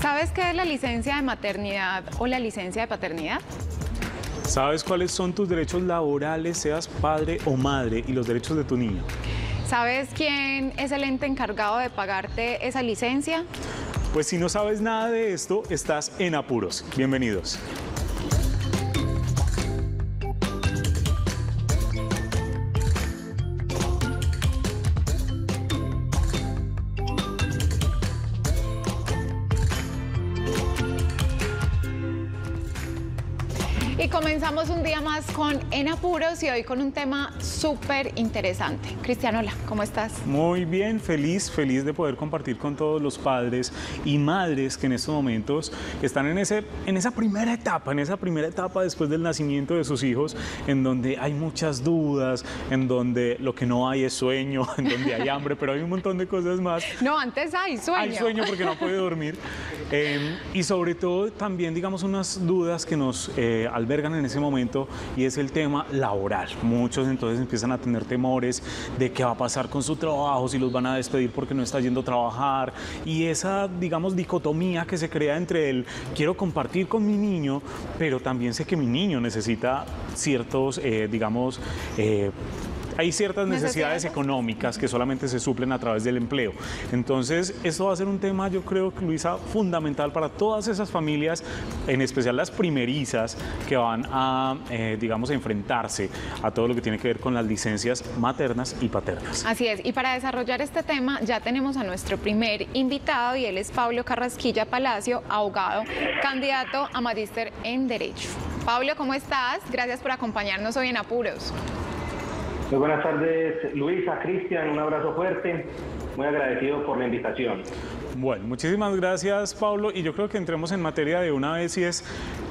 ¿Sabes qué es la licencia de maternidad o la licencia de paternidad? ¿Sabes cuáles son tus derechos laborales, seas padre o madre, y los derechos de tu niño? ¿Sabes quién es el ente encargado de pagarte esa licencia? Pues si no sabes nada de esto, estás en apuros. Bienvenidos. Comenzamos un día más con En Apuros y hoy con un tema súper interesante. Cristianola, ¿cómo estás? Muy bien, feliz, feliz de poder compartir con todos los padres y madres que en estos momentos están en, ese, en esa primera etapa, en esa primera etapa después del nacimiento de sus hijos, en donde hay muchas dudas, en donde lo que no hay es sueño, en donde hay hambre, pero hay un montón de cosas más. No, antes hay sueño. Hay sueño porque no puede dormir. Eh, y sobre todo también, digamos, unas dudas que nos eh, albergan en ese momento y es el tema laboral. Muchos entonces empiezan a tener temores de qué va a pasar con su trabajo, si los van a despedir porque no está yendo a trabajar y esa, digamos, dicotomía que se crea entre el quiero compartir con mi niño, pero también sé que mi niño necesita ciertos, eh, digamos, eh, hay ciertas necesidades económicas que solamente se suplen a través del empleo. Entonces, esto va a ser un tema, yo creo, Luisa, fundamental para todas esas familias, en especial las primerizas, que van a, eh, digamos, enfrentarse a todo lo que tiene que ver con las licencias maternas y paternas. Así es, y para desarrollar este tema ya tenemos a nuestro primer invitado y él es Pablo Carrasquilla Palacio, abogado, candidato a magíster en Derecho. Pablo, ¿cómo estás? Gracias por acompañarnos hoy en Apuros. Muy buenas tardes, Luisa, Cristian, un abrazo fuerte, muy agradecido por la invitación. Bueno, muchísimas gracias Pablo y yo creo que entremos en materia de una vez y es,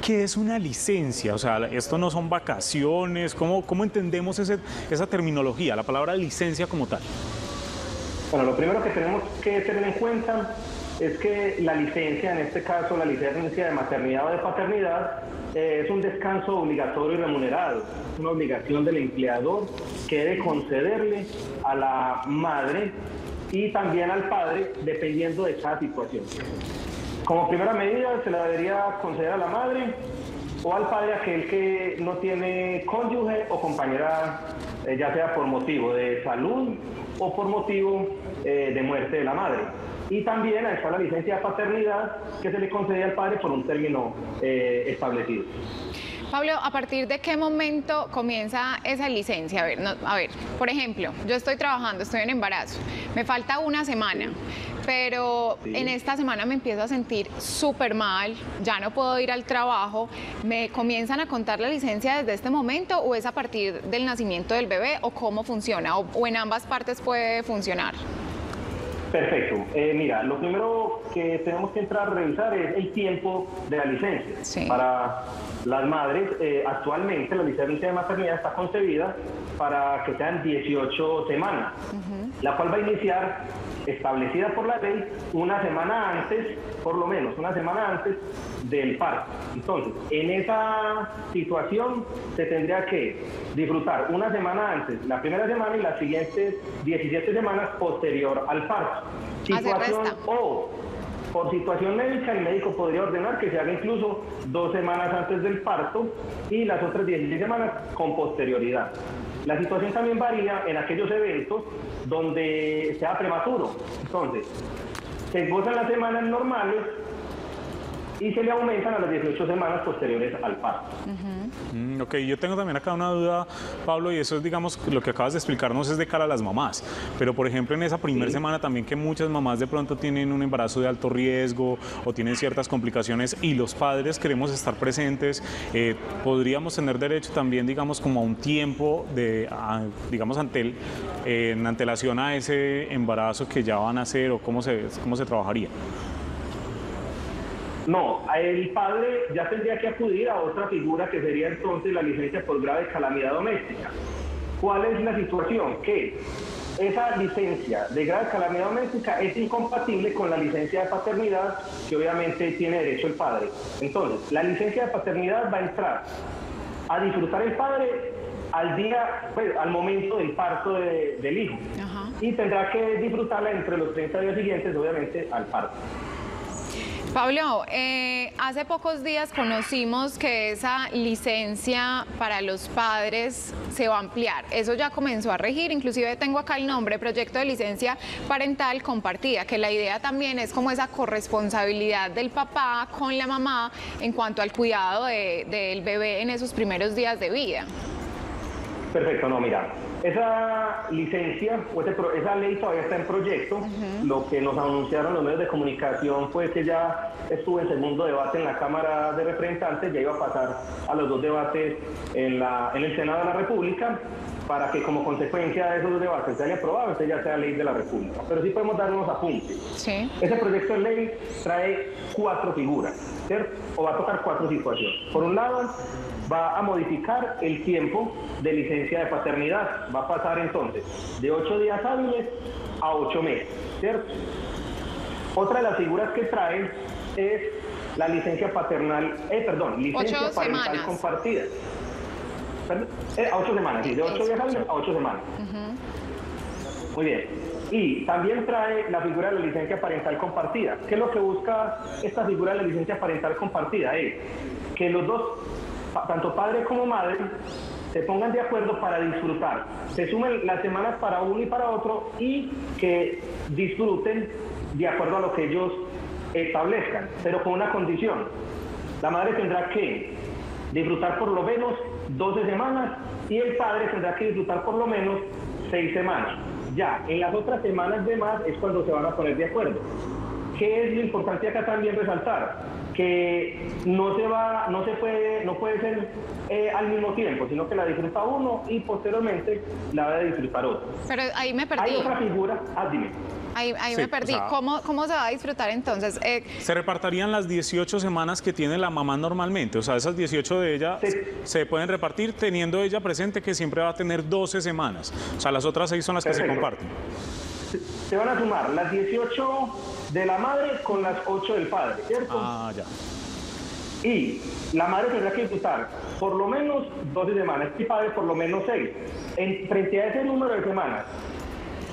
¿qué es una licencia? O sea, esto no son vacaciones, ¿cómo, cómo entendemos ese, esa terminología, la palabra licencia como tal? Bueno, lo primero que tenemos que tener en cuenta es que la licencia, en este caso la licencia de maternidad o de paternidad, eh, es un descanso obligatorio y remunerado, una obligación del empleador que debe concederle a la madre y también al padre dependiendo de cada situación. Como primera medida se la debería conceder a la madre o al padre aquel que no tiene cónyuge o compañera, eh, ya sea por motivo de salud o por motivo eh, de muerte de la madre. Y también está la licencia de paternidad que se le concede al padre por un término eh, establecido. Pablo, ¿a partir de qué momento comienza esa licencia? A ver, a ver, por ejemplo, yo estoy trabajando, estoy en embarazo, me falta una semana, pero en esta semana me empiezo a sentir súper mal, ya no puedo ir al trabajo, ¿me comienzan a contar la licencia desde este momento o es a partir del nacimiento del bebé o cómo funciona o en ambas partes puede funcionar? Perfecto. Eh, mira, lo primero que tenemos que entrar a revisar es el tiempo de la licencia. Para las madres, eh, actualmente la licencia de maternidad está concebida para que sean 18 semanas, la cual va a iniciar establecida por la ley una semana antes, por lo menos una semana antes del parto. Entonces, en esa situación se tendría que disfrutar una semana antes, la primera semana y las siguientes 17 semanas posterior al parto. Situación o por situación médica, el médico podría ordenar que se haga incluso dos semanas antes del parto y las otras 16 semanas con posterioridad. La situación también varía en aquellos eventos donde sea prematuro. Entonces, se gozan las semanas normales y se le aumentan a las 18 semanas posteriores al parto. Mm, ok, yo tengo también acá una duda, Pablo, y eso es, digamos, lo que acabas de explicarnos es de cara a las mamás. Pero, por ejemplo, en esa primera semana también que muchas mamás de pronto tienen un embarazo de alto riesgo o tienen ciertas complicaciones y los padres queremos estar presentes, eh, podríamos tener derecho también, digamos, como a un tiempo de, digamos, ante en antelación a ese embarazo que ya van a hacer o cómo se, cómo se trabajaría. No, el padre ya tendría que acudir a otra figura que sería entonces la licencia por grave calamidad doméstica. ¿Cuál es la situación? Que esa licencia de grave calamidad doméstica es incompatible con la licencia de paternidad que obviamente tiene derecho el padre. Entonces, la licencia de paternidad va a entrar a disfrutar el padre al día, pues, al momento del parto del hijo. Y tendrá que disfrutarla entre los 30 días siguientes, obviamente, al parto. Pablo, eh, hace pocos días conocimos que esa licencia para los padres se va a ampliar. Eso ya comenzó a regir, inclusive tengo acá el nombre, proyecto de licencia parental compartida, que la idea también es como esa corresponsabilidad del papá con la mamá en cuanto al cuidado del bebé en esos primeros días de vida. Perfecto, no, mira, esa licencia o esa ley todavía está en proyecto. Lo que nos anunciaron los medios de comunicación fue que ya estuvo en segundo debate en la Cámara de Representantes, ya iba a pasar a los dos debates en, la, en el Senado de la República para que como consecuencia de esos dos debates se haya aprobado, este ya sea ley de la República. Pero sí podemos dar unos apuntes. Sí. Ese proyecto de ley trae cuatro figuras, ¿cierto? O va a tocar cuatro situaciones. Por un lado, va a modificar el tiempo de licencia de paternidad. Va a pasar entonces de ocho días hábiles a ocho meses, ¿cierto? Otra de las figuras que trae es la licencia paternal, eh, perdón, licencia parental compartida. Eh, a ocho semanas, sí, de ocho días hábiles a ocho semanas. Muy bien. Y también trae la figura de la licencia parental compartida. ¿Qué es lo que busca esta figura de la licencia parental compartida? Es que los dos tanto padre como madre, se pongan de acuerdo para disfrutar. Se sumen las semanas para uno y para otro y que disfruten de acuerdo a lo que ellos establezcan, pero con una condición. La madre tendrá que disfrutar por lo menos 12 semanas y el padre tendrá que disfrutar por lo menos 6 semanas. Ya, en las otras semanas de más es cuando se van a poner de acuerdo. ¿Qué es lo importante acá también resaltar? Que no se va, no se puede, no puede ser eh, al mismo tiempo, sino que la disfruta uno y posteriormente la va a disfrutar otro. Pero ahí me perdí. Hay otra figura, ah, dime. Ahí, me perdí. ¿Cómo, ¿Cómo, se va a disfrutar entonces? Eh, se repartirían las 18 semanas que tiene la mamá normalmente. O sea, esas 18 de ella se pueden repartir teniendo ella presente que siempre va a tener 12 semanas. O sea, las otras 6 son las que se comparten se van a sumar las 18 de la madre con las 8 del padre, ¿cierto? Ah, ya. Y la madre tendrá que disfrutar por lo menos 12 semanas y el padre por lo menos 6. En, frente a ese número de semanas,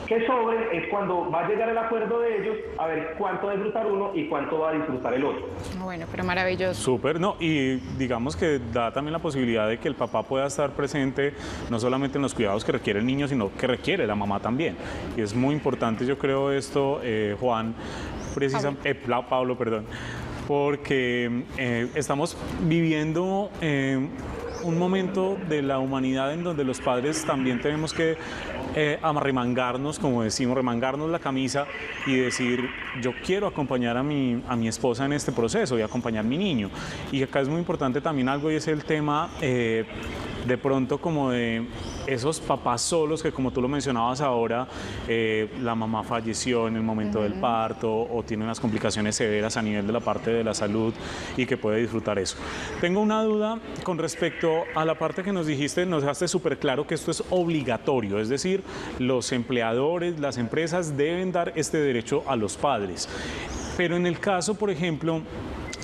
que sobre es cuando va a llegar el acuerdo de ellos a ver cuánto va a disfrutar uno y cuánto va a disfrutar el otro. Bueno, pero maravilloso. Súper, no, y digamos que da también la posibilidad de que el papá pueda estar presente no solamente en los cuidados que requiere el niño, sino que requiere la mamá también. Y es muy importante, yo creo, esto, eh, Juan, precisamente, Pablo. Eh, Pablo, perdón, porque eh, estamos viviendo un momento de la humanidad en donde los padres también tenemos que eh, arremangarnos, como decimos, remangarnos la camisa y decir, yo quiero acompañar a mi, a mi esposa en este proceso y acompañar a mi niño. Y acá es muy importante también algo y es el tema eh, de pronto como de esos papás solos que como tú lo mencionabas ahora, eh, la mamá falleció en el momento del parto o tiene unas complicaciones severas a nivel de la parte de la salud y que puede disfrutar eso. Tengo una duda con respecto a la parte que nos dijiste, nos dejaste súper claro que esto es obligatorio, es decir, los empleadores, las empresas deben dar este derecho a los padres. Pero en el caso, por ejemplo,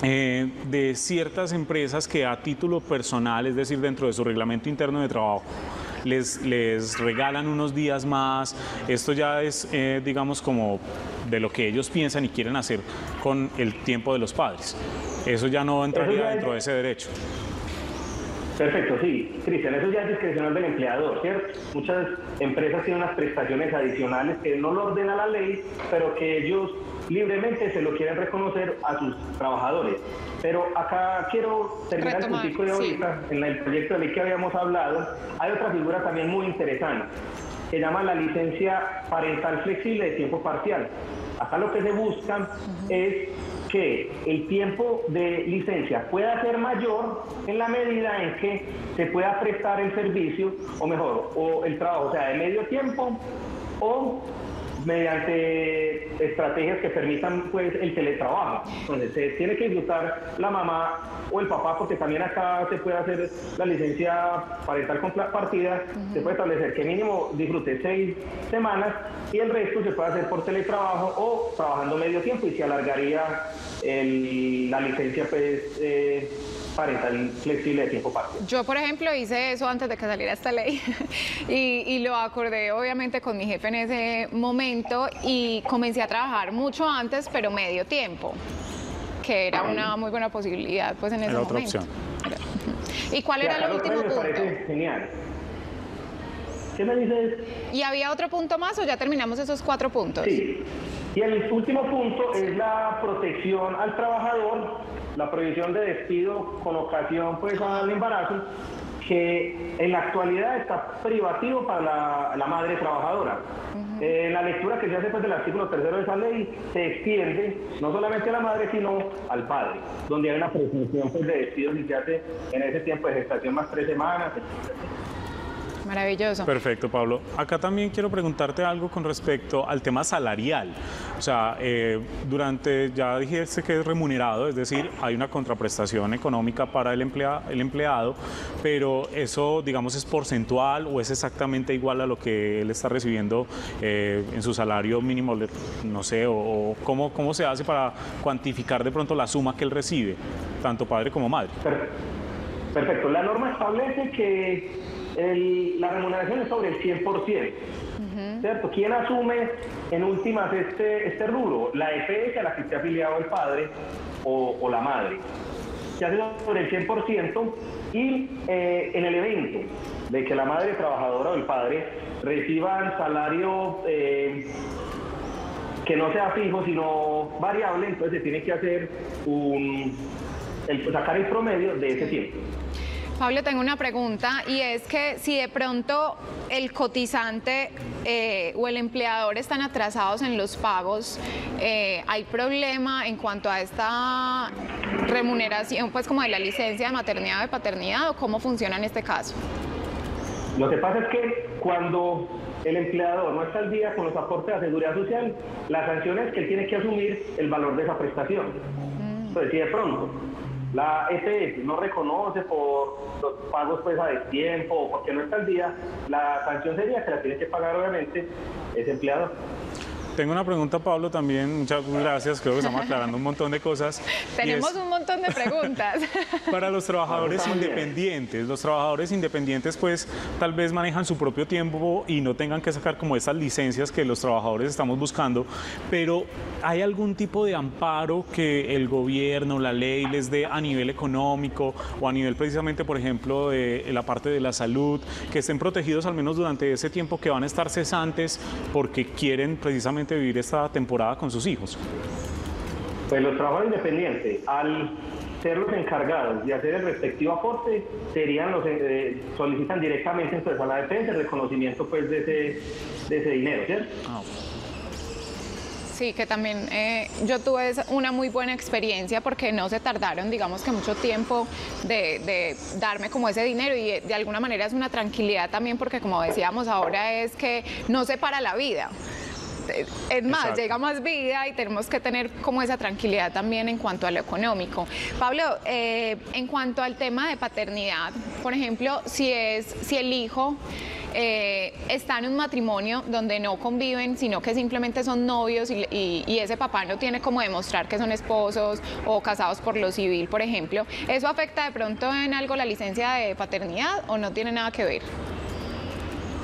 eh, de ciertas empresas que a título personal, es decir, dentro de su reglamento interno de trabajo, les, les regalan unos días más. Esto ya es, eh, digamos, como de lo que ellos piensan y quieren hacer con el tiempo de los padres. Eso ya no entraría dentro de ese derecho. Perfecto, sí. Cristian, eso ya es discrecional del empleador, ¿cierto? Muchas empresas tienen unas prestaciones adicionales que no lo ordena la ley, pero que ellos libremente se lo quieren reconocer a sus trabajadores. Pero acá quiero terminar el puntico de ahorita, en el proyecto de ley que habíamos hablado, hay otra figura también muy interesante, se llama la licencia parental flexible de tiempo parcial. Acá lo que se busca es que el tiempo de licencia pueda ser mayor en la medida en que se pueda prestar el servicio, o mejor, o el trabajo, o sea, de medio tiempo o mediante estrategias que permitan pues el teletrabajo. Entonces se tiene que disfrutar la mamá o el papá, porque también acá se puede hacer la licencia parental compartida, se puede establecer que mínimo disfrute seis semanas y el resto se puede hacer por teletrabajo o trabajando medio tiempo y se alargaría la licencia pues eh, parental flexible de tiempo parcial. Yo, por ejemplo, hice eso antes de que saliera esta ley y, lo acordé obviamente con mi jefe en ese momento y comencé a trabajar mucho antes, pero medio tiempo. que era una muy buena posibilidad pues en ese momento. Opción. ¿Y cuál era el último punto? Genial. ¿Qué me dices? ¿Y había otro punto más o ya terminamos esos cuatro puntos? Sí. Y el último punto es la protección al trabajador, la prohibición de despido con ocasión pues al embarazo, que en la actualidad está privativo para la, madre trabajadora. en la lectura que se hace pues, del artículo tercero de esa ley se extiende no solamente a la madre sino al padre, donde hay una presunción pues, de despido y se hace en ese tiempo de gestación más tres semanas, Maravilloso. Perfecto, Pablo. Acá también quiero preguntarte algo con respecto al tema salarial. O sea, eh, durante, ya dijiste que es remunerado, es decir, hay una contraprestación económica para el, el empleado, pero eso, digamos, es porcentual o es exactamente igual a lo que él está recibiendo eh, en su salario mínimo, no sé, o, cómo, cómo se hace para cuantificar de pronto la suma que él recibe, tanto padre como madre. Perfecto. La norma establece que la remuneración es sobre el 100%. ¿Cierto? ¿Quién asume en últimas este, este rubro? La EPS a la que esté afiliado el padre o, la madre. Se hace sobre el 100% y eh, en el evento de que la madre trabajadora o el padre reciban salario eh, que no sea fijo sino variable, entonces se tiene que hacer un, el, sacar el promedio de ese tiempo. Pablo, tengo una pregunta y es que si de pronto el cotizante eh, o el empleador están atrasados en los pagos, eh, ¿hay problema en cuanto a esta remuneración, pues como de la licencia de maternidad o de paternidad o cómo funciona en este caso? Lo que pasa es que cuando el empleador no está al día con los aportes de seguridad social, la sanción es que él tiene que asumir el valor de esa prestación. Mm. Entonces, si de pronto la EPS no reconoce por los pagos pues a destiempo o porque no está al día, la sanción sería que la tiene que pagar obviamente ese empleador. Tengo una pregunta, Pablo, también. Muchas gracias. Creo que estamos aclarando un montón de cosas. Tenemos un montón de preguntas. Para los trabajadores independientes, los trabajadores independientes pues tal vez manejan su propio tiempo y no tengan que sacar como esas licencias que los trabajadores estamos buscando, pero ¿hay algún tipo de amparo que el gobierno, la ley les dé a nivel económico o a nivel precisamente, por ejemplo, de la parte de la salud, que estén protegidos al menos durante ese tiempo que van a estar cesantes porque quieren precisamente vivir esta temporada con sus hijos? Pues los trabajadores independientes, al ser los encargados de hacer el respectivo aporte, serían los eh, solicitan directamente entonces a la defensa el reconocimiento pues de ese, de ese dinero, ¿cierto? Ah, Sí, que también eh, yo tuve una muy buena experiencia porque no se tardaron, digamos que mucho tiempo de, darme como ese dinero y de alguna manera es una tranquilidad también porque como decíamos ahora es que no se para la vida es más, llega más vida y tenemos que tener como esa tranquilidad también en cuanto a lo económico. Pablo, eh, en cuanto al tema de paternidad, por ejemplo, si es si el hijo eh, está en un matrimonio donde no conviven, sino que simplemente son novios y, y, ese papá no tiene como demostrar que son esposos o casados por lo civil, por ejemplo, ¿eso afecta de pronto en algo la licencia de paternidad o no tiene nada que ver?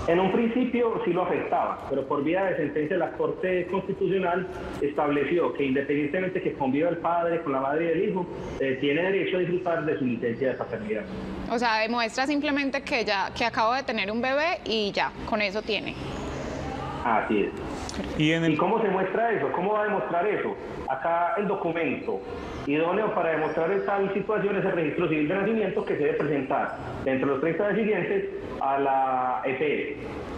En un principio sí lo afectaba, pero por vía de sentencia la Corte Constitucional estableció que independientemente que conviva el padre con la madre y el hijo, eh, tiene derecho a disfrutar de su licencia de paternidad. O sea, demuestra simplemente que ya que acabo de tener un bebé y ya, con eso tiene. Así es. ¿Y, cómo se muestra eso? ¿Cómo va a demostrar eso? Acá el documento idóneo para demostrar esta situación es el registro civil de nacimiento que se debe presentar dentro de los 30 días siguientes a la EPS.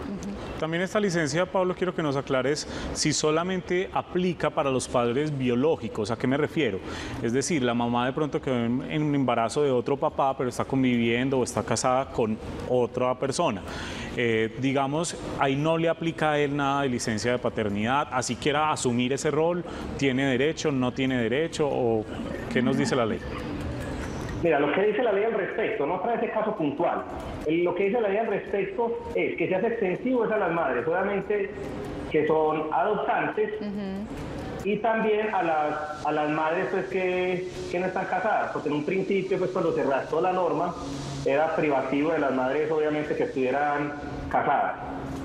También esta licencia, Pablo, quiero que nos aclares si solamente aplica para los padres biológicos. ¿A qué me refiero? Es decir, la mamá de pronto quedó en un embarazo de otro papá, pero está conviviendo o está casada con otra persona. Eh, digamos, ahí no le aplica a él nada de licencia de paternidad, así quiera asumir ese rol, ¿tiene derecho, no tiene derecho o qué nos dice la ley? Mira, lo que dice la ley al respecto, no trae ese caso puntual, lo que dice la ley al respecto es que se hace extensivo a las madres, solamente que son adoptantes y también a las, a las madres pues, que, que, no están casadas, porque en un principio pues cuando se redactó la norma era privativo de las madres obviamente que estuvieran casadas.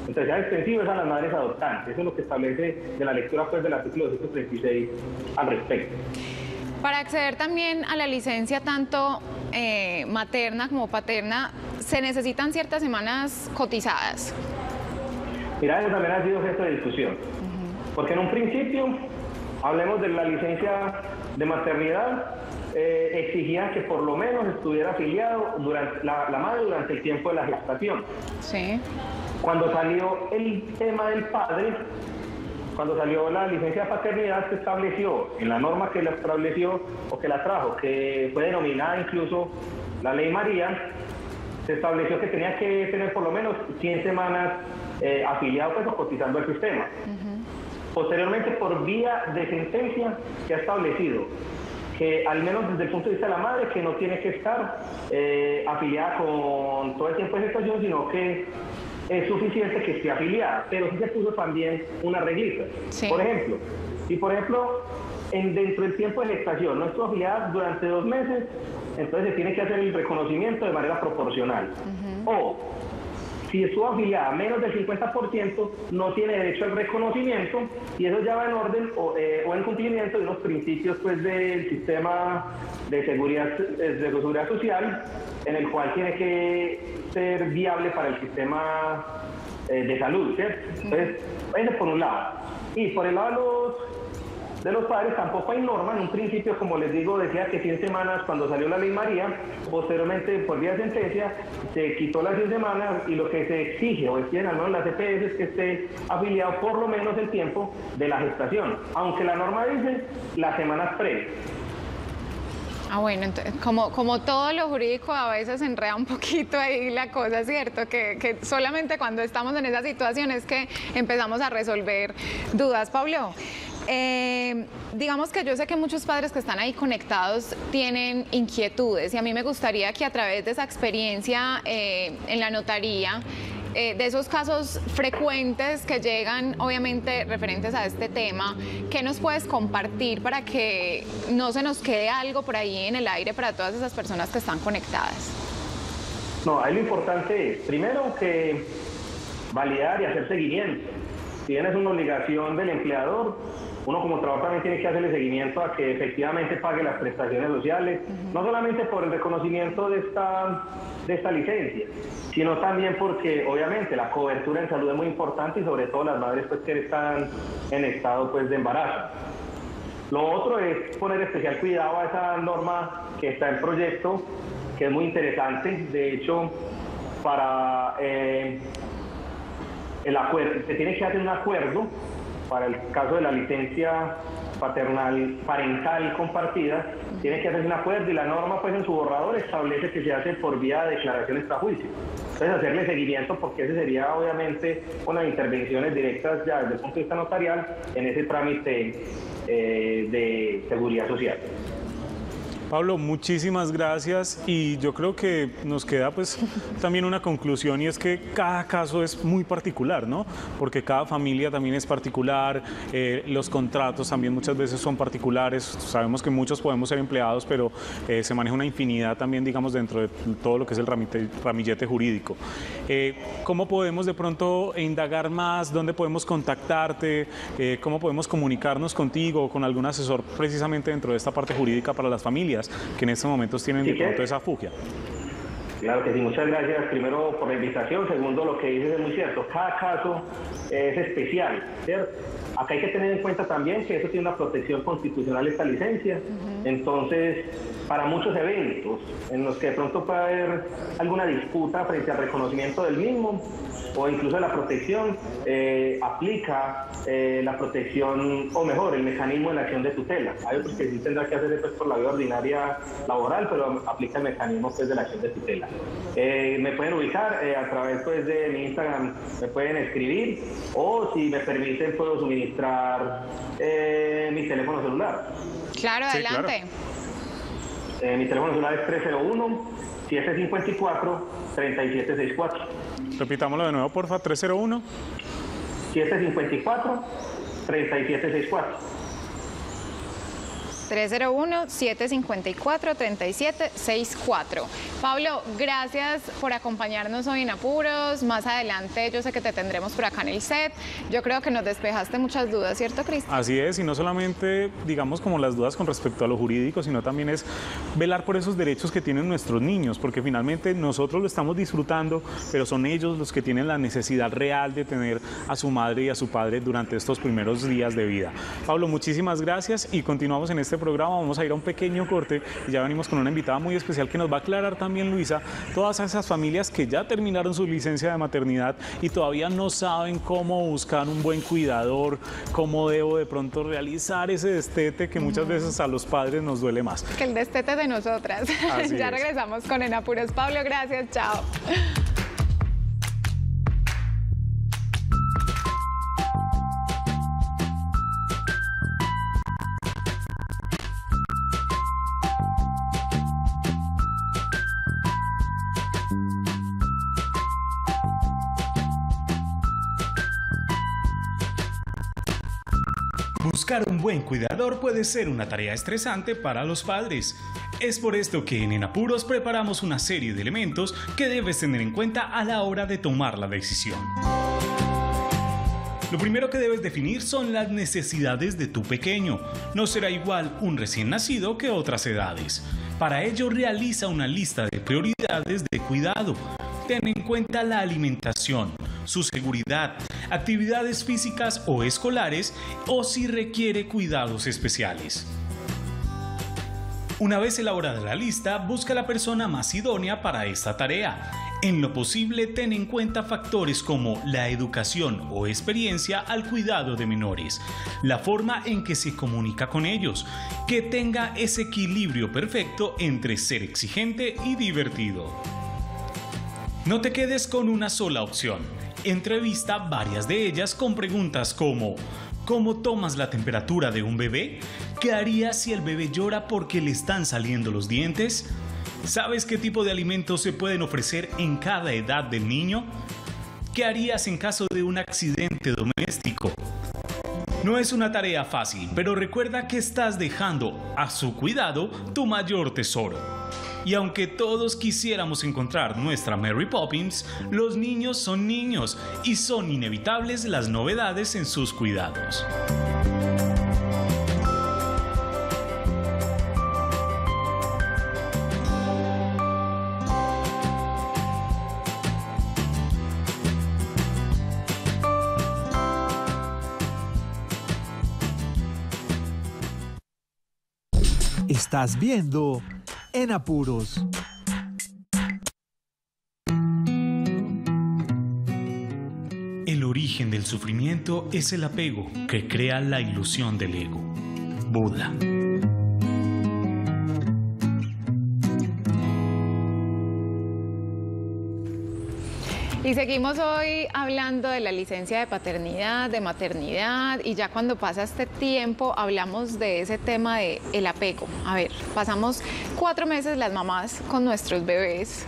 Entonces ya extensivo es a las madres adoptantes, eso es lo que establece de la lectura pues del artículo 236 al respecto. Para acceder también a la licencia tanto eh, materna como paterna, ¿se necesitan ciertas semanas cotizadas? Mira, eso también ha sido objeto de discusión. Porque en un principio, hablemos de la licencia de maternidad, eh, exigían que por lo menos estuviera afiliado durante la, madre durante el tiempo de la gestación. Sí. Cuando salió el tema del padre, cuando salió la licencia de paternidad, se estableció en la norma que la estableció o que la trajo, que fue denominada incluso la ley María, se estableció que tenía que tener por lo menos 100 semanas eh, afiliado pues, o cotizando al sistema. Posteriormente, por vía de sentencia, se ha establecido que al menos desde el punto de vista de la madre, que no tiene que estar eh, afiliada con todo el tiempo de gestación, sino que es suficiente que esté afiliada, pero sí se puso también una reglita. Por ejemplo, si por ejemplo en, dentro del tiempo de gestación no estuvo afiliada durante dos meses, entonces se tiene que hacer el reconocimiento de manera proporcional. O si estuvo afiliada menos del 50%, no tiene derecho al reconocimiento y eso ya va en orden o, eh, en cumplimiento de unos principios pues, del sistema de seguridad, de seguridad social, en el cual tiene que ser viable para el sistema eh, de salud, ¿cierto? Entonces, ese por un lado. Y por el lado de los de los padres tampoco hay norma. En un principio, como les digo, decía que 100 semanas cuando salió la ley María, posteriormente por vía de sentencia se quitó las 100 semanas y lo que se exige o exigen al menos las EPS es que esté afiliado por lo menos el tiempo de la gestación, aunque la norma dice las semanas previas. Ah, bueno, entonces, como, como todo lo jurídico a veces enreda un poquito ahí la cosa, ¿cierto? Que, que solamente cuando estamos en esa situación es que empezamos a resolver dudas. Pablo, eh, digamos que yo sé que muchos padres que están ahí conectados tienen inquietudes y a mí me gustaría que a través de esa experiencia eh, en la notaría, eh, de esos casos frecuentes que llegan, obviamente referentes a este tema, ¿qué nos puedes compartir para que no se nos quede algo por ahí en el aire para todas esas personas que están conectadas? No, ahí lo importante es, primero, que validar y hacer seguimiento. Si bien es una obligación del empleador, uno como trabajador también tiene que hacerle seguimiento a que efectivamente pague las prestaciones sociales, no solamente por el reconocimiento de esta, de esta licencia, sino también porque obviamente la cobertura en salud es muy importante y sobre todo las madres pues que están en estado pues de embarazo. Lo otro es poner especial cuidado a esa norma que está en proyecto, que es muy interesante. De hecho, para eh, el acuerdo, se tiene que hacer un acuerdo para el caso de la licencia paternal parental compartida, tiene que hacer un acuerdo y la norma pues en su borrador establece que se hace por vía de declaración extrajuicio. Entonces hacerle seguimiento porque ese sería obviamente una de intervenciones directas ya desde el punto de vista notarial en ese trámite eh, de seguridad social. Pablo, muchísimas gracias y yo creo que nos queda pues también una conclusión y es que cada caso es muy particular, ¿no? Porque cada familia también es particular, eh, los contratos también muchas veces son particulares, sabemos que muchos podemos ser empleados, pero eh, se maneja una infinidad también, digamos, dentro de todo lo que es el ramillete jurídico. Eh, ¿Cómo podemos de pronto indagar más? ¿Dónde podemos contactarte? ¿Cómo podemos comunicarnos contigo o con algún asesor precisamente dentro de esta parte jurídica para las familias? Que en estos momentos tienen de pronto esa fugia. Claro que sí, muchas gracias primero por la invitación, segundo lo que dices es muy cierto, cada caso es especial, ¿cierto? Acá hay que tener en cuenta también que eso tiene una protección constitucional esta licencia, entonces para muchos eventos en los que de pronto puede haber alguna disputa frente al reconocimiento del mismo, o incluso la protección, eh, aplica eh, la protección, o mejor, el mecanismo de la acción de tutela. Hay otros que sí tendrán que hacer pues, por la vía ordinaria laboral, pero aplica el mecanismo pues, de la acción de tutela. Eh, me pueden ubicar a través pues, de mi Instagram, me pueden escribir, o si me permiten, puedo suministrar mi teléfono celular. Claro, adelante. mi teléfono celular es 301 754 3764. Repitámoslo de nuevo, porfa, 301. 754 3764. 301-754-3764. Pablo, gracias por acompañarnos hoy en Apuros. Más adelante yo sé que te tendremos por acá en el set. Yo creo que nos despejaste muchas dudas, ¿cierto, Cristian? Así es, y no solamente, digamos, como las dudas con respecto a lo jurídico, sino también es velar por esos derechos que tienen nuestros niños, porque finalmente nosotros lo estamos disfrutando, pero son ellos los que tienen la necesidad real de tener a su madre y a su padre durante estos primeros días de vida. Pablo, muchísimas gracias y continuamos en este programa. Vamos a ir a un pequeño corte y ya venimos con una invitada muy especial que nos va a aclarar también, Luisa, todas esas familias que ya terminaron su licencia de maternidad y todavía no saben cómo buscar un buen cuidador, cómo debo de pronto realizar ese destete que muchas veces a los padres nos duele más. Que el destete de nosotras. ya regresamos con Enapuros. Pablo, gracias. Chao. Buscar un buen cuidador puede ser una tarea estresante para los padres. Es por esto que en Enapuros preparamos una serie de elementos que debes tener en cuenta a la hora de tomar la decisión. Lo primero que debes definir son las necesidades de tu pequeño. No será igual un recién nacido que otras edades. Para ello realiza una lista de prioridades de cuidado. Ten en cuenta la alimentación, su seguridad, actividades físicas o escolares o si requiere cuidados especiales. Una vez elaborada la lista, busca la persona más idónea para esta tarea. En lo posible, ten en cuenta factores como la educación o experiencia al cuidado de menores, la forma en que se comunica con ellos, que tenga ese equilibrio perfecto entre ser exigente y divertido. No te quedes con una sola opción entrevista varias de ellas con preguntas como ¿Cómo tomas la temperatura de un bebé? ¿Qué harías si el bebé llora porque le están saliendo los dientes? ¿Sabes qué tipo de alimentos se pueden ofrecer en cada edad del niño? ¿Qué harías en caso de un accidente doméstico? No es una tarea fácil, pero recuerda que estás dejando a su cuidado tu mayor tesoro. Y aunque todos quisiéramos encontrar nuestra Mary Poppins, los niños son niños y son inevitables las novedades en sus cuidados. Estás viendo en apuros. El origen del sufrimiento es el apego que crea la ilusión del ego. Buda. Y seguimos hoy hablando de la licencia de paternidad, de maternidad, y ya cuando pasa este tiempo hablamos de ese tema de el apego. A ver, pasamos cuatro meses las mamás con nuestros bebés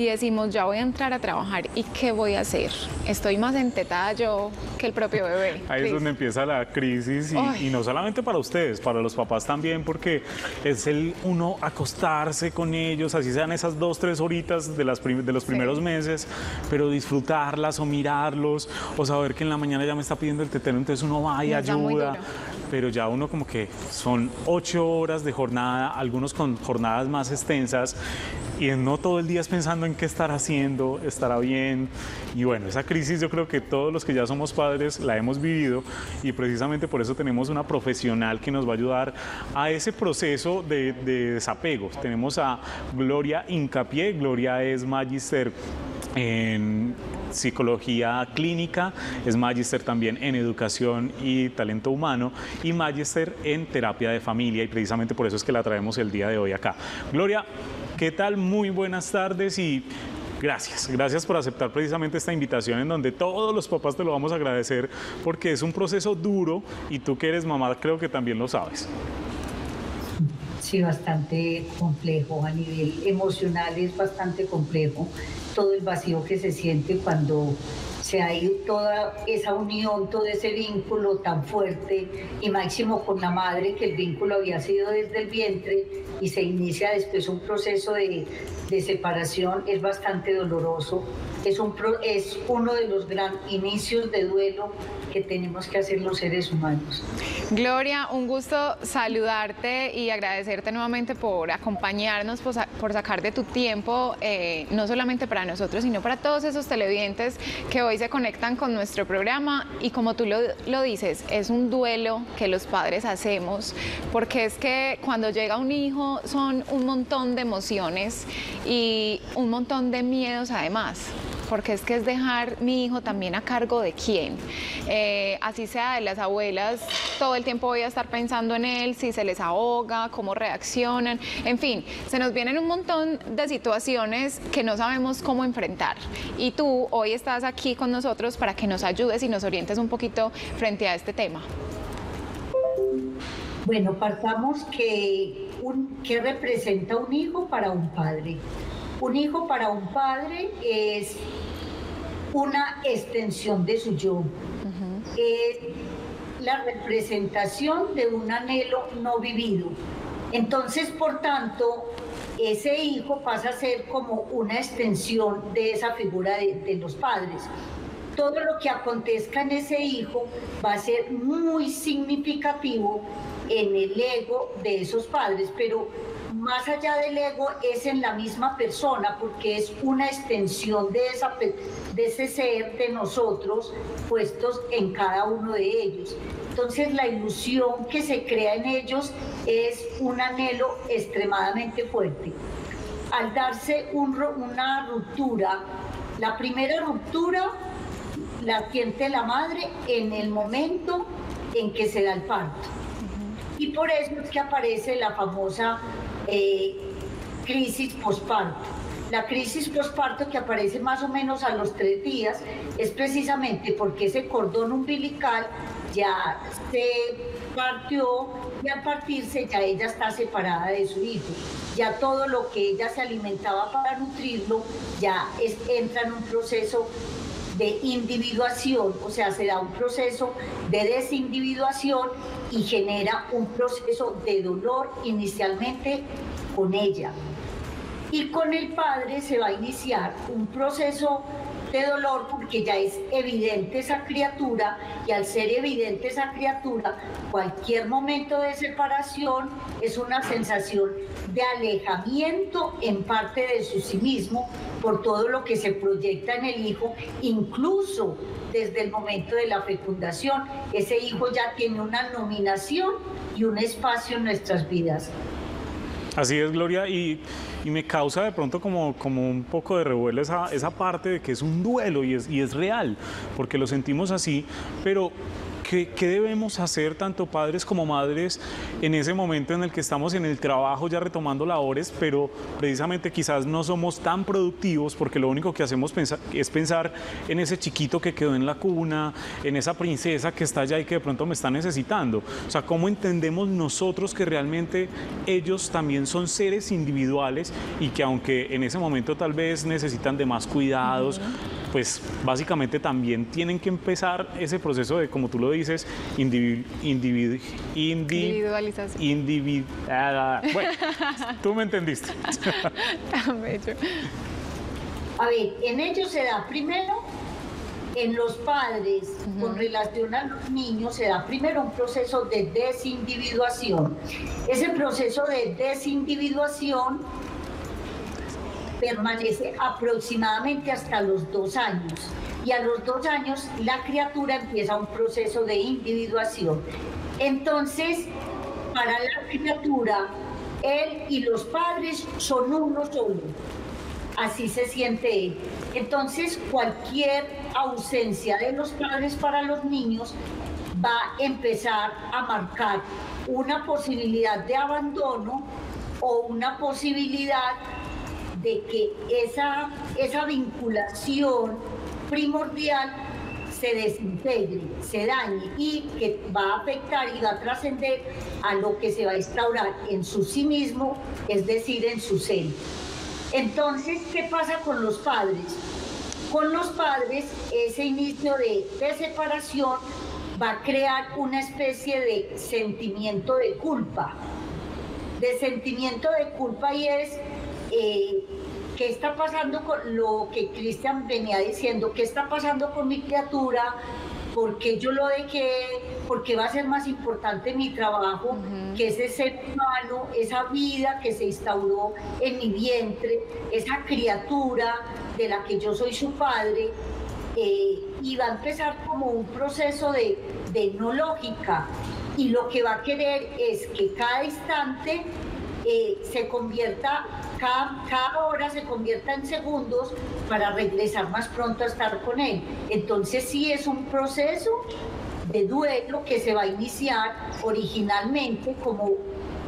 y decimos, ya voy a entrar a trabajar y ¿qué voy a hacer? Estoy más entetada yo que el propio bebé. Ahí es donde empieza la crisis y, no solamente para ustedes, para los papás también, porque es el uno acostarse con ellos, así sean esas dos, tres horitas de, las de los primeros meses, pero disfrutarlas o mirarlos o saber que en la mañana ya me está pidiendo el tetero, entonces uno va y ayuda pero ya uno como que son ocho horas de jornada, algunos con jornadas más extensas y no todo el día es pensando en qué estar haciendo, estará bien. Y bueno, esa crisis yo creo que todos los que ya somos padres la hemos vivido y precisamente por eso tenemos una profesional que nos va a ayudar a ese proceso de, de desapego. Tenemos a Gloria Incapié, Gloria es magister en psicología clínica, es magister también en educación y talento humano y magister en terapia de familia y precisamente por eso es que la traemos el día de hoy acá. Gloria, ¿qué tal? Muy buenas tardes y Gracias, gracias por aceptar precisamente esta invitación en donde todos los papás te lo vamos a agradecer porque es un proceso duro y tú que eres mamá creo que también lo sabes. Sí, bastante complejo a nivel emocional, es bastante complejo todo el vacío que se siente cuando se ha ido toda esa unión, todo ese vínculo tan fuerte y máximo con la madre, que el vínculo había sido desde el vientre y se inicia después un proceso de, de separación, es bastante doloroso. Es, un, es uno de los gran inicios de duelo que tenemos que hacer los seres humanos. Gloria, un gusto saludarte y agradecerte nuevamente por acompañarnos, por, sacar de tu tiempo, eh, no solamente para nosotros, sino para todos esos televidentes que hoy se conectan con nuestro programa. Y como tú lo, lo dices, es un duelo que los padres hacemos, porque es que cuando llega un hijo son un montón de emociones y un montón de miedos además porque es que es dejar mi hijo también a cargo de quién. Eh, así sea de las abuelas, todo el tiempo voy a estar pensando en él, si se les ahoga, cómo reaccionan, en fin, se nos vienen un montón de situaciones que no sabemos cómo enfrentar. Y tú hoy estás aquí con nosotros para que nos ayudes y nos orientes un poquito frente a este tema. Bueno, partamos que, ¿qué representa un hijo para un padre? Un hijo para un padre es una extensión de su yo. Es la representación de un anhelo no vivido. Entonces, por tanto, ese hijo pasa a ser como una extensión de esa figura de, de los padres todo lo que acontezca en ese hijo va a ser muy significativo en el ego de esos padres, pero más allá del ego es en la misma persona porque es una extensión de, esa, de ese ser de nosotros puestos en cada uno de ellos. Entonces la ilusión que se crea en ellos es un anhelo extremadamente fuerte. Al darse una ruptura, la primera ruptura la siente la madre en el momento en que se da el parto. Y por eso es que aparece la famosa eh, crisis posparto. La crisis posparto que aparece más o menos a los tres días es precisamente porque ese cordón umbilical ya se partió y al partirse ya ella está separada de su hijo. Ya todo lo que ella se alimentaba para nutrirlo ya entra en un proceso de individuación, o sea, se da un proceso de desindividuación y genera un proceso de dolor inicialmente con ella. Y con el padre se va a iniciar un proceso de dolor porque ya es evidente esa criatura y al ser evidente esa criatura, cualquier momento de separación es una sensación de alejamiento en parte de su sí mismo por todo lo que se proyecta en el hijo, incluso desde el momento de la fecundación. Ese hijo ya tiene una nominación y un espacio en nuestras vidas. Así es, Gloria, y, me causa de pronto como, como un poco de revuelo esa, esa parte de que es un duelo y es, y es real, porque lo sentimos así, pero ¿Qué, debemos hacer tanto padres como madres en ese momento en el que estamos en el trabajo ya retomando labores, pero precisamente quizás no somos tan productivos porque lo único que hacemos es pensar en ese chiquito que quedó en la cuna, en esa princesa que está allá y que de pronto me está necesitando? O sea, ¿cómo entendemos nosotros que realmente ellos también son seres individuales y que aunque en ese momento tal vez necesitan de más cuidados, pues básicamente también tienen que empezar ese proceso de, como tú lo dices, individualización. Individual, bueno, tú me entendiste. A ver, en ellos se da primero, en los padres, con relación a los niños, se da primero un proceso de desindividuación. Ese proceso de desindividuación permanece aproximadamente hasta los dos años. Y a los dos años la criatura empieza un proceso de individuación. Entonces, para la criatura, él y los padres son uno solo. Así se siente él. Entonces, cualquier ausencia de los padres para los niños va a empezar a marcar una posibilidad de abandono o una posibilidad de que esa, esa vinculación primordial se desintegre, se dañe y que va a afectar y va a trascender a lo que se va a instaurar en su sí mismo, es decir, en su ser. Entonces, ¿qué pasa con los padres? con los padres, ese inicio de, separación va a crear una especie de sentimiento de culpa, de sentimiento de culpa y es eh, qué está pasando con lo que Cristian venía diciendo, qué está pasando con mi criatura, porque yo lo dejé, porque va a ser más importante mi trabajo, que ese ser humano, esa vida que se instauró en mi vientre, esa criatura de la que yo soy su padre, eh, y va a empezar como un proceso de, de no lógica. Y lo que va a querer es que cada instante eh, se convierta, cada, cada, hora se convierta en segundos para regresar más pronto a estar con él. Entonces sí es un proceso de duelo que se va a iniciar originalmente como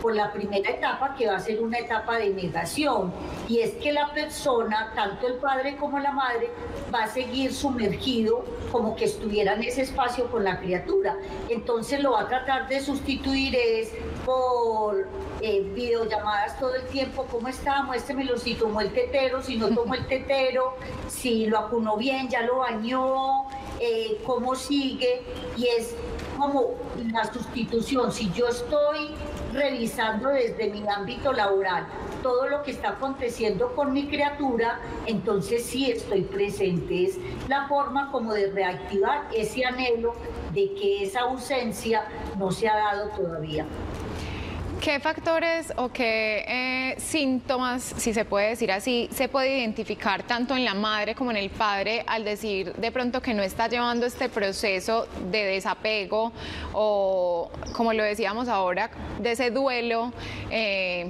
por la primera etapa, que va a ser una etapa de negación. Y es que la persona, tanto el padre como la madre, va a seguir sumergido como que estuviera en ese espacio con la criatura. Entonces lo va a tratar de sustituir es por eh, videollamadas todo el tiempo, ¿cómo está? Muéstremelo si tomó el tetero, si no tomó el tetero, si lo acunó bien, ya lo bañó, eh, cómo sigue. Y es como la sustitución. Si yo estoy revisando desde mi ámbito laboral todo lo que está aconteciendo con mi criatura, entonces sí estoy presente. Es la forma como de reactivar ese anhelo de que esa ausencia no se ha dado todavía. ¿Qué factores o qué eh, síntomas, si se puede decir así, se puede identificar tanto en la madre como en el padre al decir de pronto que no está llevando este proceso de desapego o, como lo decíamos ahora, de ese duelo, eh,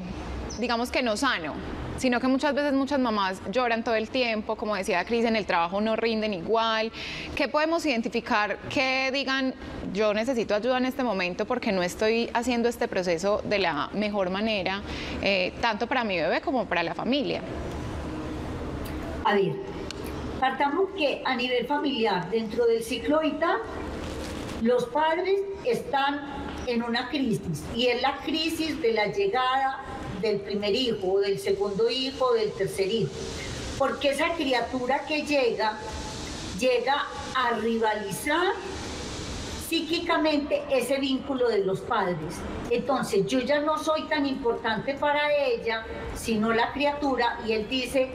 digamos que no sano? Sino que muchas veces muchas mamás lloran todo el tiempo, como decía Cris, en el trabajo no rinden igual. ¿Qué podemos identificar que digan, yo necesito ayuda en este momento porque no estoy haciendo este proceso de la mejor manera, eh, tanto para mi bebé como para la familia? A ver, partamos que a nivel familiar, dentro del ciclo vital, los padres están en una crisis y es la crisis de la llegada del primer hijo, del segundo hijo, del tercer hijo. Porque esa criatura que llega, llega a rivalizar psíquicamente ese vínculo de los padres. Entonces yo ya no soy tan importante para ella, sino la criatura, y él dice,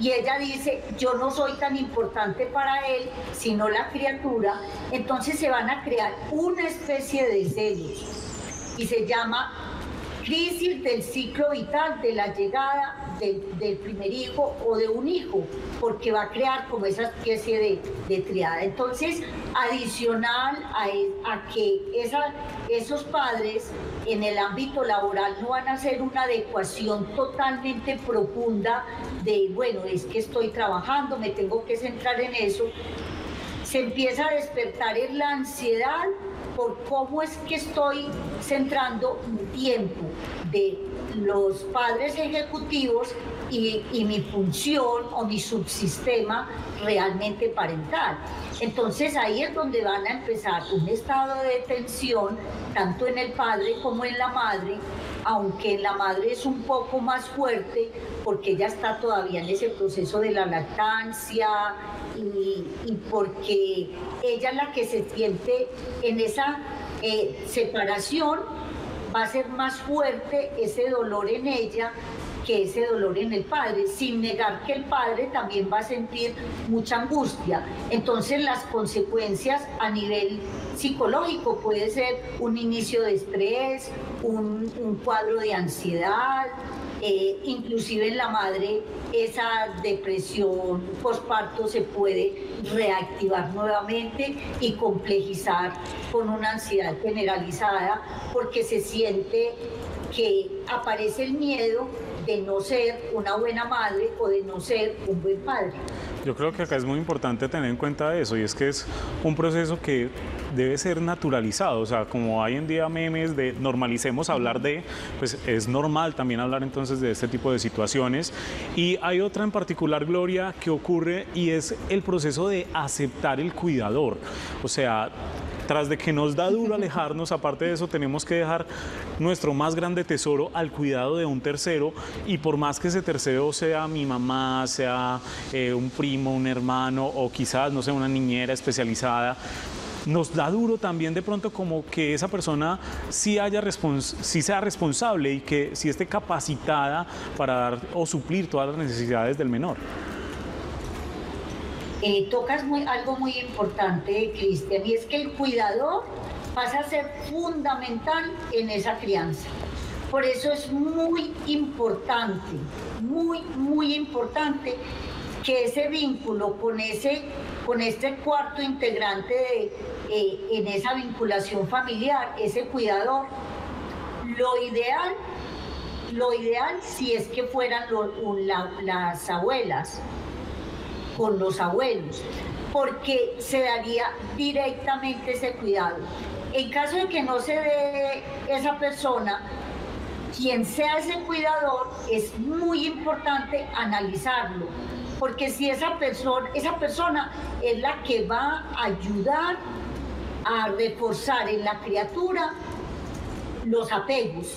y ella dice, yo no soy tan importante para él, sino la criatura, entonces se van a crear una especie de celos y se llama crisis del ciclo vital de la llegada del, primer hijo o de un hijo, porque va a crear como esa especie de, de triada. Entonces, adicional a, a que esos padres en el ámbito laboral no van a hacer una adecuación totalmente profunda de, bueno, es que estoy trabajando, me tengo que centrar en eso, se empieza a despertar en la ansiedad por cómo es que estoy centrando mi tiempo de los padres ejecutivos y, mi función o mi subsistema realmente parental. Entonces ahí es donde van a empezar un estado de tensión, tanto en el padre como en la madre, aunque la madre es un poco más fuerte porque ella está todavía en ese proceso de la lactancia y, porque ella es la que se siente en esa eh, separación, va a ser más fuerte ese dolor en ella que ese dolor en el padre, sin negar que el padre también va a sentir mucha angustia. Entonces las consecuencias a nivel psicológico puede ser un inicio de estrés, un, cuadro de ansiedad, eh, inclusive en la madre esa depresión postparto se puede reactivar nuevamente y complejizar con una ansiedad generalizada porque se siente que aparece el miedo de no ser una buena madre o de no ser un buen padre. Yo creo que acá es muy importante tener en cuenta eso y es que es un proceso que debe ser naturalizado, o sea, como hay en día memes de normalicemos hablar de, pues es normal también hablar entonces de este tipo de situaciones. Y hay otra en particular, Gloria, que ocurre y es el proceso de aceptar el cuidador. O sea, tras de que nos da duro alejarnos, aparte de eso tenemos que dejar nuestro más grande tesoro al cuidado de un tercero y por más que ese tercero sea mi mamá, sea eh, un primo, un hermano o quizás, no sé, una niñera especializada, nos da duro también de pronto como que esa persona sí, haya sí sea responsable y que sí esté capacitada para dar o suplir todas las necesidades del menor. Eh, tocas algo muy importante, Cristian, y es que el cuidador pasa a ser fundamental en esa crianza. Por eso es muy importante, muy, muy importante que ese vínculo con, ese, con este cuarto integrante eh, en esa vinculación familiar, ese cuidador, lo ideal, lo ideal si es que fueran las abuelas con los abuelos, porque se daría directamente ese cuidado. En caso de que no se dé esa persona, quien sea ese cuidador, es muy importante analizarlo porque si esa persona, esa persona es la que va a ayudar a reforzar en la criatura los apegos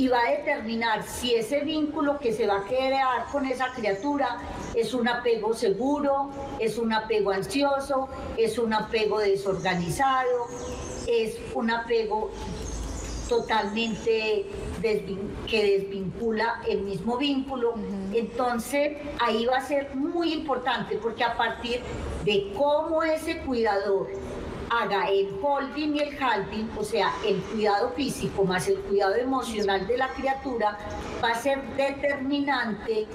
y va a determinar si ese vínculo que se va a crear con esa criatura es un apego seguro, es un apego ansioso, es un apego desorganizado, es un apego totalmente que desvincula el mismo vínculo. Entonces, ahí va a ser muy importante porque a partir de cómo ese cuidador haga el holding y el halting, o sea, el cuidado físico más el cuidado emocional de la criatura, va a ser determinante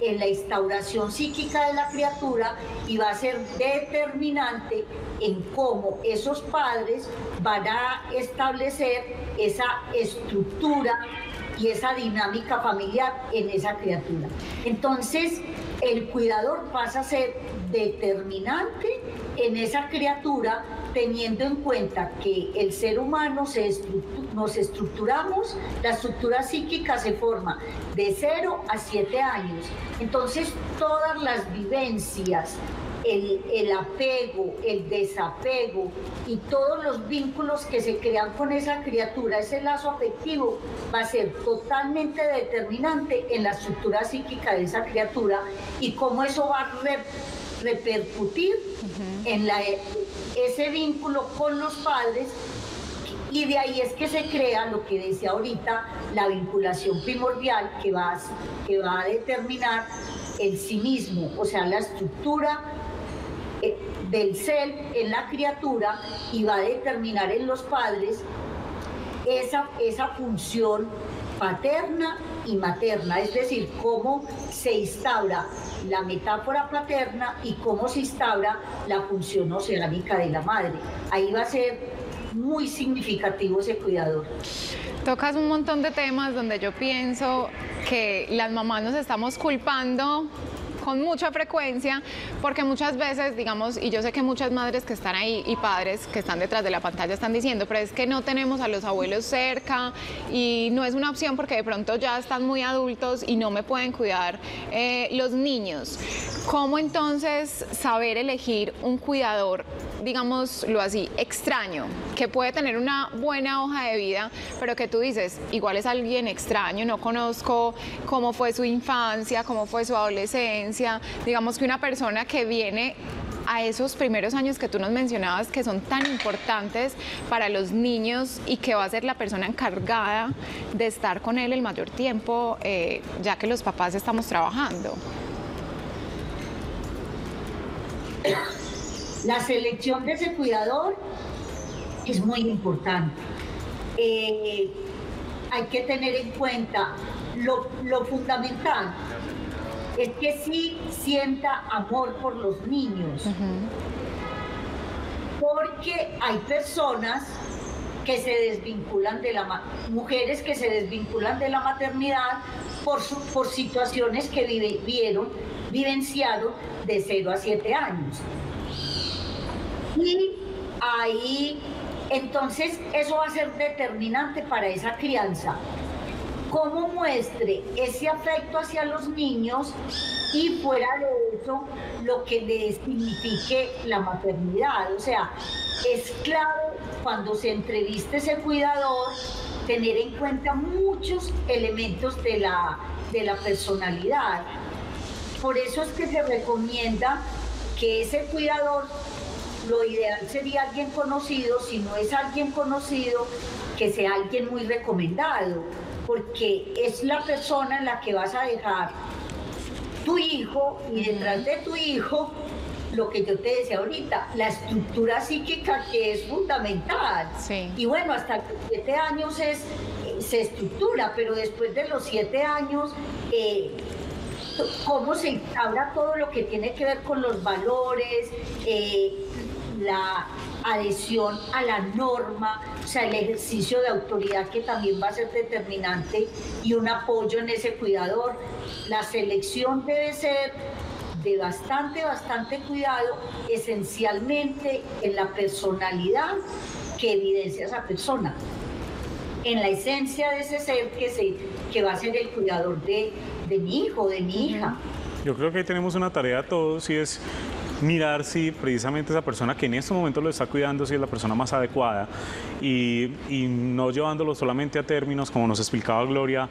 en la instauración psíquica de la criatura y va a ser determinante en cómo esos padres van a establecer esa estructura y esa dinámica familiar en esa criatura. Entonces, el cuidador pasa a ser determinante en esa criatura teniendo en cuenta que el ser humano nos estructuramos, la estructura psíquica se forma de 0 a 7 años. Entonces todas las vivencias, el, el, apego, el desapego y todos los vínculos que se crean con esa criatura, ese lazo afectivo, va a ser totalmente determinante en la estructura psíquica de esa criatura y cómo eso va a repercutir en la, ese vínculo con los padres y de ahí es que se crea lo que decía ahorita, la vinculación primordial que va, que va a determinar el sí mismo, o sea, la estructura del ser en la criatura y va a determinar en los padres esa, esa función paterna y materna, es decir, cómo se instaura la metáfora paterna y cómo se instaura la función oceánica de la madre. Ahí va a ser muy significativo ese cuidador. Tocas un montón de temas donde yo pienso que las mamás nos estamos culpando con mucha frecuencia, porque muchas veces, digamos, y yo sé que muchas madres que están ahí y padres que están detrás de la pantalla están diciendo, pero es que no tenemos a los abuelos cerca y no es una opción porque de pronto ya están muy adultos y no me pueden cuidar eh, los niños. ¿Cómo entonces saber elegir un cuidador, digámoslo así, extraño, que puede tener una buena hoja de vida, pero que tú dices, igual es alguien extraño, no conozco cómo fue su infancia, cómo fue su adolescencia? Digamos que una persona que viene a esos primeros años que tú nos mencionabas que son tan importantes para los niños y que va a ser la persona encargada de estar con él el mayor tiempo, eh, ya que los papás estamos trabajando. La selección de ese cuidador es muy importante. Eh, hay que tener en cuenta lo, lo fundamental es que sí sienta amor por los niños. Porque hay personas que se desvinculan de la mujeres que se desvinculan de la maternidad por, por situaciones que vivieron, vivenciaron de 0 a 7 años. Y ahí, entonces, eso va a ser determinante para esa crianza. Cómo muestre ese afecto hacia los niños y fuera de eso lo que le signifique la maternidad. O sea, es claro cuando se entreviste ese cuidador tener en cuenta muchos elementos de la, de la personalidad. Por eso es que se recomienda que ese cuidador, lo ideal sería alguien conocido, si no es alguien conocido, que sea alguien muy recomendado, porque es la persona en la que vas a dejar tu hijo y detrás de tu hijo lo que yo te decía ahorita, la estructura psíquica que es fundamental. Y bueno, hasta los siete años es, se estructura, pero después de los siete años, eh, cómo se instaura todo lo que tiene que ver con los valores, eh, la adhesión a la norma, o sea, el ejercicio de autoridad que también va a ser determinante y un apoyo en ese cuidador. La selección debe ser de bastante, bastante cuidado, esencialmente en la personalidad que evidencia esa persona, en la esencia de ese ser que, se, que va a ser el cuidador de, de mi hijo, de mi hija. Yo creo que ahí tenemos una tarea todos y es mirar si precisamente esa persona que en este momento lo está cuidando, si es la persona más adecuada y, no llevándolo solamente a términos, como nos explicaba Gloria,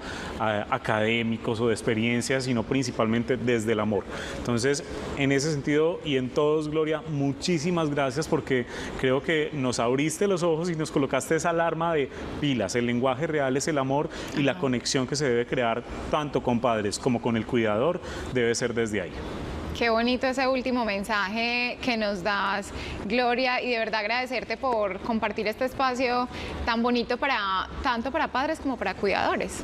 académicos o de experiencias, sino principalmente desde el amor. Entonces, en ese sentido y en todos, Gloria, muchísimas gracias porque creo que nos abriste los ojos y nos colocaste esa alarma de pilas. El lenguaje real es el amor y la conexión que se debe crear tanto con padres como con el cuidador debe ser desde ahí. Qué bonito ese último mensaje que nos das, Gloria, y de verdad agradecerte por compartir este espacio tan bonito para tanto para padres como para cuidadores.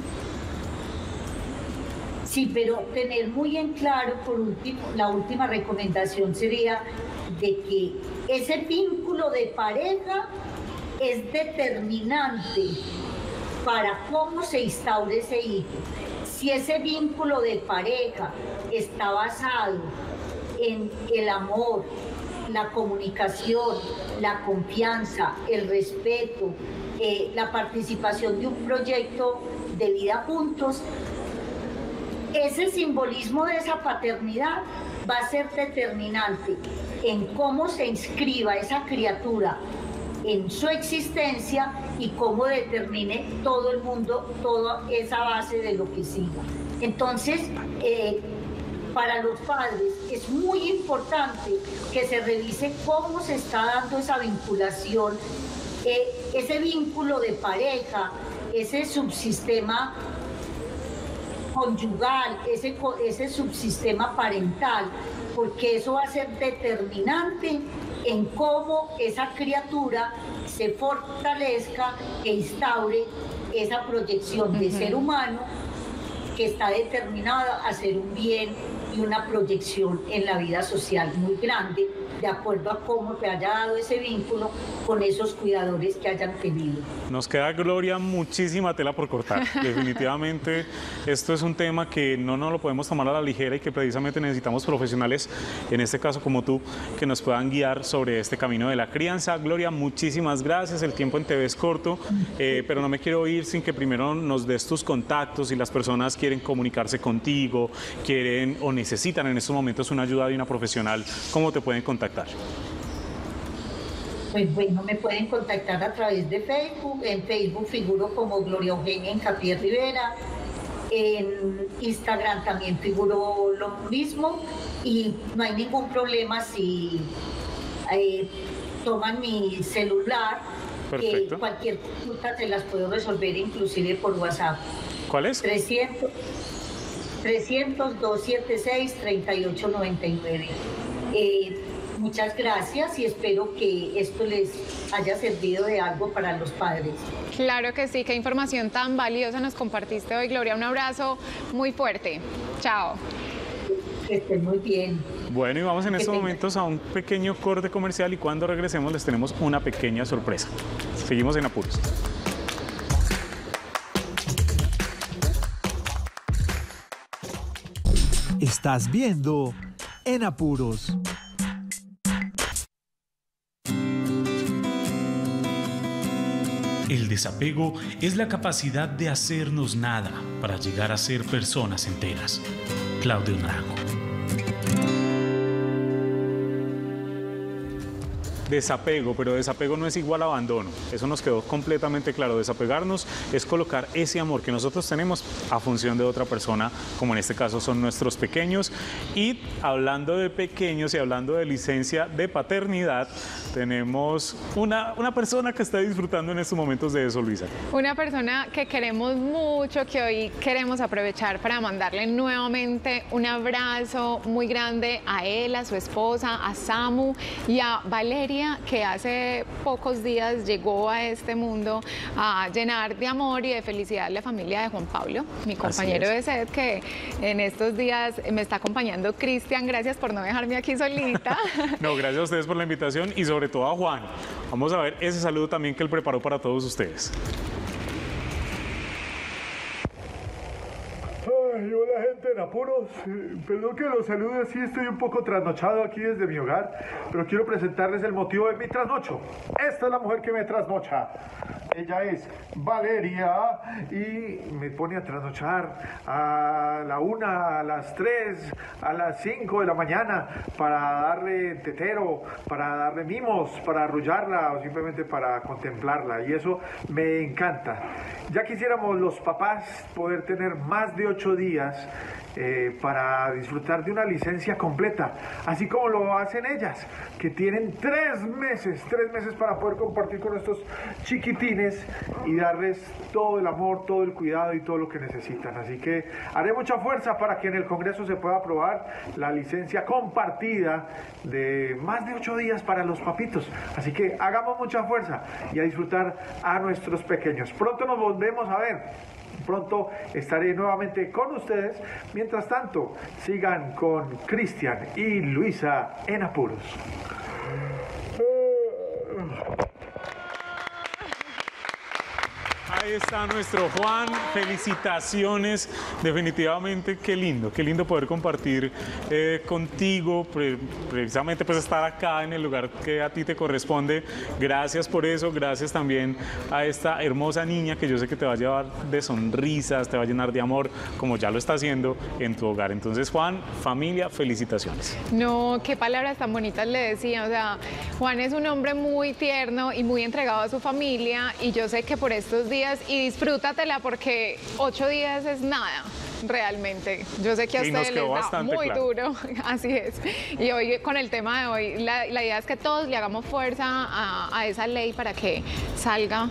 Sí, pero tener muy en claro, por último, la última recomendación sería de que ese vínculo de pareja es determinante para cómo se instaure ese hijo. Si ese vínculo de pareja está basado en el amor, la comunicación, la confianza, el respeto, eh, la participación de un proyecto de vida juntos, ese simbolismo de esa paternidad va a ser determinante en cómo se inscriba esa criatura en su existencia y cómo determine todo el mundo toda esa base de lo que siga. Entonces, eh, para los padres es muy importante que se revise cómo se está dando esa vinculación, eh, ese vínculo de pareja, ese subsistema conyugal, ese, ese subsistema parental, porque eso va a ser determinante en cómo esa criatura se fortalezca e instaure esa proyección de ser humano que está determinada a ser un bien y una proyección en la vida social muy grande, de acuerdo a cómo te haya dado ese vínculo con esos cuidadores que hayan tenido. Nos queda, Gloria, muchísima tela por cortar. Definitivamente esto es un tema que no nos lo podemos tomar a la ligera y que precisamente necesitamos profesionales, en este caso como tú, que nos puedan guiar sobre este camino de la crianza. Gloria, muchísimas gracias. El tiempo en TV es corto, eh, pero no me quiero ir sin que primero nos des tus contactos y las personas quieren comunicarse contigo, quieren o necesitan en estos momentos una ayuda de una profesional, ¿cómo te pueden contactar? Pues bueno, me pueden contactar a través de Facebook. En Facebook figuro como Gloria Eugenia en Capier Rivera. En Instagram también figuro lo mismo y no hay ningún problema si eh, toman mi celular, que cualquier consulta se las puedo resolver inclusive por WhatsApp. ¿Cuál es? 300 300-276-3899. Eh, muchas gracias y espero que esto les haya servido de algo para los padres. Claro que sí, qué información tan valiosa nos compartiste hoy, Gloria. Un abrazo muy fuerte. Chao. Que estén muy bien. Bueno, y vamos en estos momentos a un pequeño corte comercial y cuando regresemos les tenemos una pequeña sorpresa. Seguimos en apuros. Estás viendo En Apuros. El desapego es la capacidad de hacernos nada para llegar a ser personas enteras. Claudio Naranjo. Desapego, pero desapego no es igual a abandono. Eso nos quedó completamente claro. Desapegarnos es colocar ese amor que nosotros tenemos a función de otra persona, como en este caso son nuestros pequeños. Y hablando de pequeños y hablando de licencia de paternidad, tenemos una, una persona que está disfrutando en estos momentos de eso, Luisa. Una persona que queremos mucho, que hoy queremos aprovechar para mandarle nuevamente un abrazo muy grande a él, a su esposa, a Samu y a Valeria que hace pocos días llegó a este mundo a llenar de amor y de felicidad la familia de Juan Pablo, mi compañero de sed, que en estos días me está acompañando Cristian. Gracias por no dejarme aquí solita. no, gracias a ustedes por la invitación y sobre todo a Juan. Vamos a ver ese saludo también que él preparó para todos ustedes. Hola gente en apuros. Eh, perdón que los salude así, estoy un poco trasnochado aquí desde mi hogar, pero quiero presentarles el motivo de mi trasnocho. Esta es la mujer que me trasnocha. Ella es Valeria y me pone a trasnochar a la una, a las tres, a las cinco de la mañana para darle tetero, para darle mimos, para arrullarla o simplemente para contemplarla. Y eso me encanta. Ya quisiéramos los papás poder tener más de ocho días eh, para disfrutar de una licencia completa, así como lo hacen ellas, que tienen tres meses, tres meses para poder compartir con estos chiquitines y darles todo el amor, todo el cuidado y todo lo que necesitan. Así que haré mucha fuerza para que en el Congreso se pueda aprobar la licencia compartida de más de ocho días para los papitos. Así que hagamos mucha fuerza y a disfrutar a nuestros pequeños. Pronto nos volvemos a ver. Pronto estaré nuevamente con ustedes. Mientras tanto, sigan con Cristian y Luisa en apuros. Está nuestro Juan, felicitaciones, definitivamente qué lindo, qué lindo poder compartir eh, contigo, precisamente pues estar acá en el lugar que a ti te corresponde. Gracias por eso, gracias también a esta hermosa niña que yo sé que te va a llevar de sonrisas, te va a llenar de amor, como ya lo está haciendo en tu hogar. Entonces Juan, familia, felicitaciones. No, qué palabras tan bonitas le decía, o sea, Juan es un hombre muy tierno y muy entregado a su familia y yo sé que por estos días y disfrútatela porque ocho días es nada realmente. Yo sé que a ustedes les da muy duro, así es. Y hoy con el tema de hoy, la, idea es que todos le hagamos fuerza a, esa ley para que salga,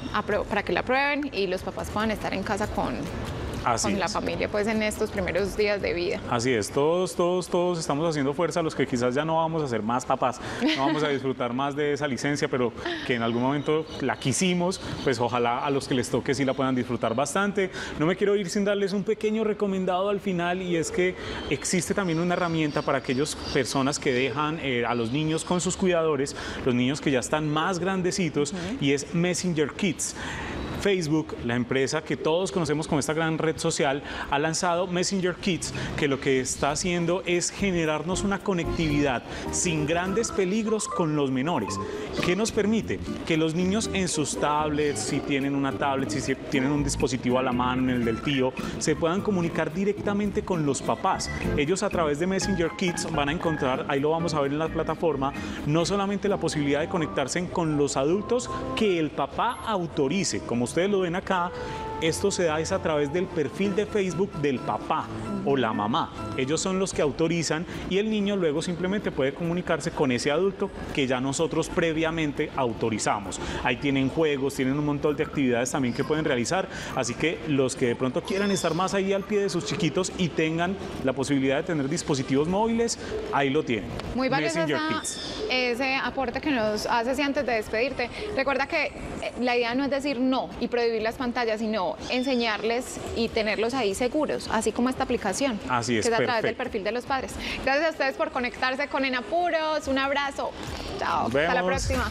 para que la aprueben y los papás puedan estar en casa con, con la familia pues en estos primeros días de vida. Así es, todos, todos, todos estamos haciendo fuerza, los que quizás ya no vamos a ser más papás, no vamos a disfrutar más de esa licencia, pero que en algún momento la quisimos, pues ojalá a los que les toque sí la puedan disfrutar bastante. No me quiero ir sin darles un pequeño recomendado al final y es que existe también una herramienta para aquellas personas que dejan eh, a los niños con sus cuidadores, los niños que ya están más grandecitos y es Messenger Kids. Facebook, la empresa que todos conocemos como esta gran red social, ha lanzado Messenger Kids, que lo que está haciendo es generarnos una conectividad sin grandes peligros con los menores. ¿Qué nos permite? Que los niños en sus tablets, si tienen una tablet, si tienen un dispositivo a la mano, en el del tío, se puedan comunicar directamente con los papás. Ellos a través de Messenger Kids van a encontrar, ahí lo vamos a ver en la plataforma, no solamente la posibilidad de conectarse con los adultos que el papá autorice, como ustedes lo ven acá, esto se da es a través del perfil de Facebook del papá o la mamá. Ellos son los que autorizan y el niño luego simplemente puede comunicarse con ese adulto que ya nosotros previamente autorizamos. Ahí tienen juegos, tienen un montón de actividades también que pueden realizar, así que los que de pronto quieran estar más ahí al pie de sus chiquitos y tengan la posibilidad de tener dispositivos móviles, ahí lo tienen. Muy valioso ese aporte que nos haces y antes de despedirte. Recuerda que eh, la idea no es decir no y prohibir las pantallas, sino enseñarles y tenerlos ahí seguros, así como esta aplicación. Así es. Que es a través del perfil de los padres. Gracias a ustedes por conectarse con Enapuros. Un abrazo. Chao. Hasta la próxima.